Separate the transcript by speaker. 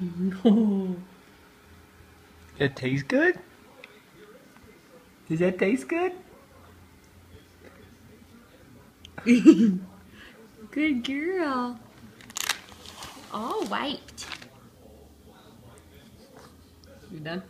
Speaker 1: No.
Speaker 2: It tastes good? Does that taste good?
Speaker 1: Good girl. All white. You done?